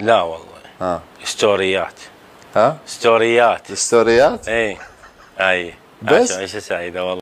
لا والله. ها. ستوريات. ها؟ ستوريات. ستوريات؟ اي أي. بس؟ عيشه سعيده والله.